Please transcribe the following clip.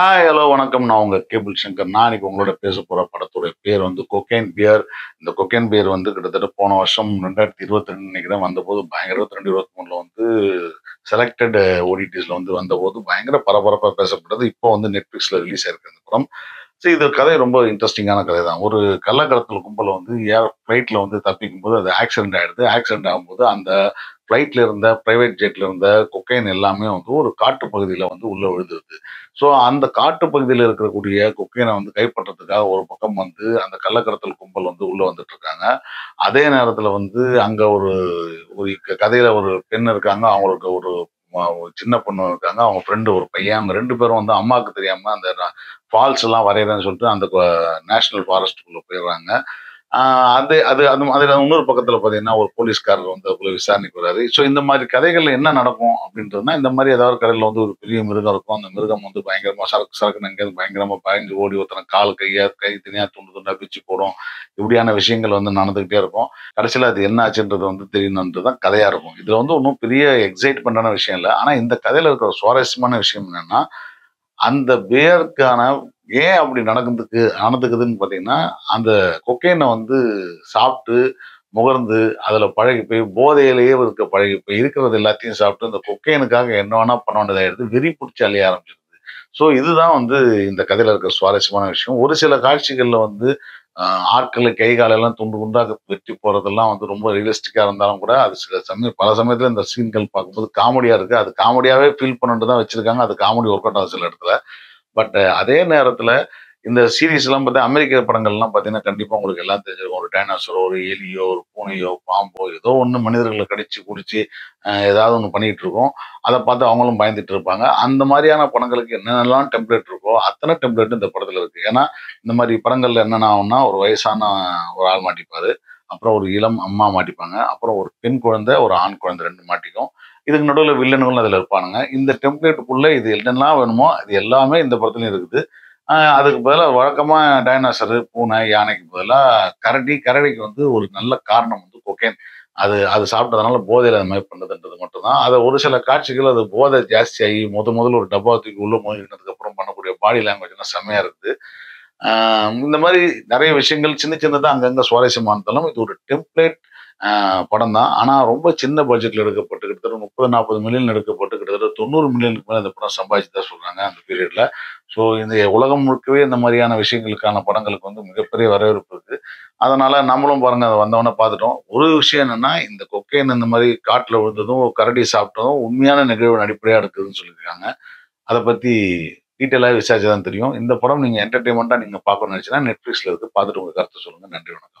Hi hello வணக்கம். நான் உங்கள் கேபிள் சங்கர். நான் இன்னைக்கு உங்களோட பேச போகிற படத்துடைய பேர் வந்து கொக்கேன் பியர் இந்த கொக்கேன் பியர் வந்து கிட்டத்தட்ட போன வருஷம் ரெண்டாயிரத்தி இருபத்தி ரெண்டு தான் வந்தபோது பயங்கர இருபத்தி ரெண்டு இருபத்தி மூணுல வந்து செலக்டட் eh, ஓடிடிஸில் வந்து வந்தபோது பயங்கர பரபரப்பாக பேசப்பட்டது. இப்போ வந்து நெட்ஃப்ளிக்ஸில் ரிலீஸ் ஆயிருக்கு இந்த படம். ஸோ இது கதை ரொம்ப இன்ட்ரெஸ்டிங்கான கதை தான் ஒரு கள்ளக்கடத்தல் கும்பல் வந்து ஏர் ஃப்ளைட்டில் வந்து தப்பிக்கும் போது அது ஆக்சிடென்ட் ஆகிடுது ஆக்சிடென்ட் ஆகும்போது அந்த ஃப்ளைட்ல இருந்த ப்ரைவேட் ஜெட்ல இருந்த கொக்கைன் எல்லாமே வந்து ஒரு காட்டு பகுதியில் வந்து உள்ளே விழுந்துருது. ஸோ அந்த காட்டு பகுதியில் இருக்கக்கூடிய கொக்கைனை வந்து கைப்பற்றதுக்காக ஒரு பக்கம் வந்து அந்த கள்ளக்கடத்தல் கும்பல் வந்து உள்ளே வந்துட்டு இருக்காங்க அதே நேரத்தில் வந்து அங்கே ஒரு ஒரு கதையில் ஒரு பெண் இருக்காங்க. அவங்களுக்கு ஒரு ஒரு சின்ன பொண்ணு இருக்காங்க. அவங்க ஃப்ரெண்டு ஒரு பையன். அவங்க ரெண்டு பேரும் வந்து அம்மாவுக்கு தெரியாம அந்த ஃபால்ஸ் எல்லாம் வரைகிறேன்னு சொல்லிட்டு அந்த நேஷனல் ஃபாரஸ்ட்டுக்குள்ள போயிடுறாங்க. அது அது அது அதில் இன்னொரு பக்கத்தில் பார்த்தீங்கன்னா ஒரு போலீஸ்காரர் வந்து அதுக்குள்ள விசாரணைக்கு வராது ஸோ இந்த மாதிரி கதைகள் என்ன நடக்கும் அப்படின்றதுனா இந்த மாதிரி ஏதாவது கடையில் வந்து ஒரு பெரிய மிருகம் இருக்கும். அந்த மிருகம் வந்து பயங்கரமாக சரக்கு சரக்கு எங்கேயாவது பயங்கரமாக பயந்து ஓடி ஒருத்தன கால் கையா கை தனியாக துண்டு துண்டாக பிச்சு போடும். இப்படியான விஷயங்கள் வந்து நடந்துகிட்டே இருக்கும். கடைசியில் அது என்ன ஆச்சுன்றது வந்து தெரியணுன்றது தான் கதையாக இருக்கும். இதில் வந்து ஒன்றும் பெரிய எக்ஸைட்மெண்டான விஷயம் இல்லை. ஆனால் இந்த கதையில் இருக்கிற சுவாரஸ்யமான விஷயம் என்னென்னா அந்த பேருக்கான ஏன் அப்படி நடக்குதுக்கு நடந்துக்குதுன்னு பார்த்தீங்கன்னா அந்த கொக்கைனை வந்து சாப்பிட்டு முகர்ந்து அதில் பழகி போய் போதையிலேயே இருக்க பழகி போய் இருக்கிறது எல்லாத்தையும் சாப்பிட்டு இந்த கொக்கைனுக்காக என்ன வேணா பண்ண வேண்டியதாகிடுது வெறி பிடிச்சி அழிய ஆரம்பிச்சிருது. ஸோ இதுதான் வந்து இந்த கதையில் இருக்கிற சுவாரஸ்யமான விஷயம். ஒரு சில காட்சிகளில் வந்து ஆஹ், ஆட்களை கை காலெல்லாம் துண்டு துண்டாக வெட்டி போகிறதெல்லாம் வந்து ரொம்ப ரியலிஸ்டிக்காக இருந்தாலும் கூட அது சில சமயம் பல சமயத்தில் இந்த சீன்கள் பார்க்கும்போது காமெடியாக இருக்குது அது காமெடியாகவே ஃபீல் பண்ணிட்டு தான் வச்சுருக்காங்க. அது காமெடி ஒர்க் அவுட் ஆகும் சில இடத்துல. பட் அதே நேரத்தில் இந்த சீரீஸ்லாம் பார்த்தா அமெரிக்க படங்கள்லாம் பார்த்தீங்கன்னா கண்டிப்பாக உங்களுக்கு எல்லாம் தெரிஞ்சிருக்கும். ஒரு டைனாசரோ ஒரு எலியோ ஒரு பூனையோ பாம்போ ஏதோ ஒன்று மனிதர்களை கடிச்சு குடிச்சு ஏதாவது ஒன்று பண்ணிட்டு இருக்கோம். அதை பார்த்து அவங்களும் பயந்துட்டு இருப்பாங்க. அந்த மாதிரியான படங்களுக்கு என்னென்னலாம் டெம்ப்ளேட் இருக்கோ அத்தனை டெம்ப்ளேட்டும் இந்த படத்தில் இருக்குது ஏன்னா இந்த மாதிரி படங்கள்ல என்னென்ன ஆகும்னா ஒரு வயசான ஒரு ஆள் மாட்டிப்பார். அப்புறம் ஒரு இளம் அம்மா மாட்டிப்பாங்க. அப்புறம் ஒரு பெண் குழந்தை ஒரு ஆண் குழந்தை ரெண்டு மாட்டிக்கும். இதுக்கு நடுவில் வில்லன்களும் அதில் இருப்பானுங்க. இந்த டெம்ப்ளேட்டுக்குள்ளே இது என்னெல்லாம் வேணுமோ அது எல்லாமே இந்த படத்துலையும் இருக்குது. அதுக்கு பதிலாக வழக்கமாக டைனாசரு பூனை யானைக்கு பதிலாக கரடி கரடிக்கு வந்து ஒரு நல்ல காரணம் வந்து கொக்கேன் அது அது சாப்பிட்டதுனால போதையில் அது மாதிரி பண்ணுதுன்றது மட்டும்தான். அதை ஒரு சில காட்சிகள் அது போதை ஜாஸ்தியாகி முத முதல்ல ஒரு டப்பா தூக்கி உள்ளே மோதினதுக்கு அப்புறம் பண்ணக்கூடிய பாடி லாங்குவேஜ்லாம் செம்மையாக இருக்குது. இந்த மாதிரி நிறைய விஷயங்கள் சின்ன சின்னதாக அங்கங்கே சுவாரஸ்யமா இருந்தாலும் இது ஒரு டெம்ப்ளேட் படம் தான் ஆனால் ரொம்ப சின்ன பட்ஜெட்டில் எடுக்கப்பட்டு கிட்டத்தட்ட முப்பது நாற்பது மில்லியன் எடுக்கப்பட்டு கிட்டத்தட்ட தொண்ணூறு மில்லியனுக்கு மேலே இந்த படம் சம்பாதிச்சு தான் சொல்கிறாங்க அந்த பீரியடில் ஸோ இந்த உலகம் முழுக்கவே இந்த மாதிரியான விஷயங்களுக்கான படங்களுக்கு வந்து மிகப்பெரிய வரவேற்பு இருக்குது அதனால் நம்மளும் பாருங்க அதை வந்தவொடனே பார்த்துட்டோம். ஒரு விஷயம் என்னன்னா இந்த கொக்கைன் இந்த மாதிரி காட்டில் விழுந்ததும் கரடி சாப்பிட்டதும் உண்மையான நிகழ்வு அடிப்படையாக இருக்குதுன்னு சொல்லியிருக்காங்க. அதை பற்றி டீட்டெயிலாக விசாரிச்சு தான் தெரியும். இந்த படம் நீங்கள் என்டர்டைன்மெண்ட்டாக நீங்கள் பார்க்கணும்னு நினச்சினா நெட்ஃப்ளிக்ஸில் இருக்குது பார்த்துட்டு உங்கள் கருத்து சொல்லுங்கள் நன்றி வணக்கம்.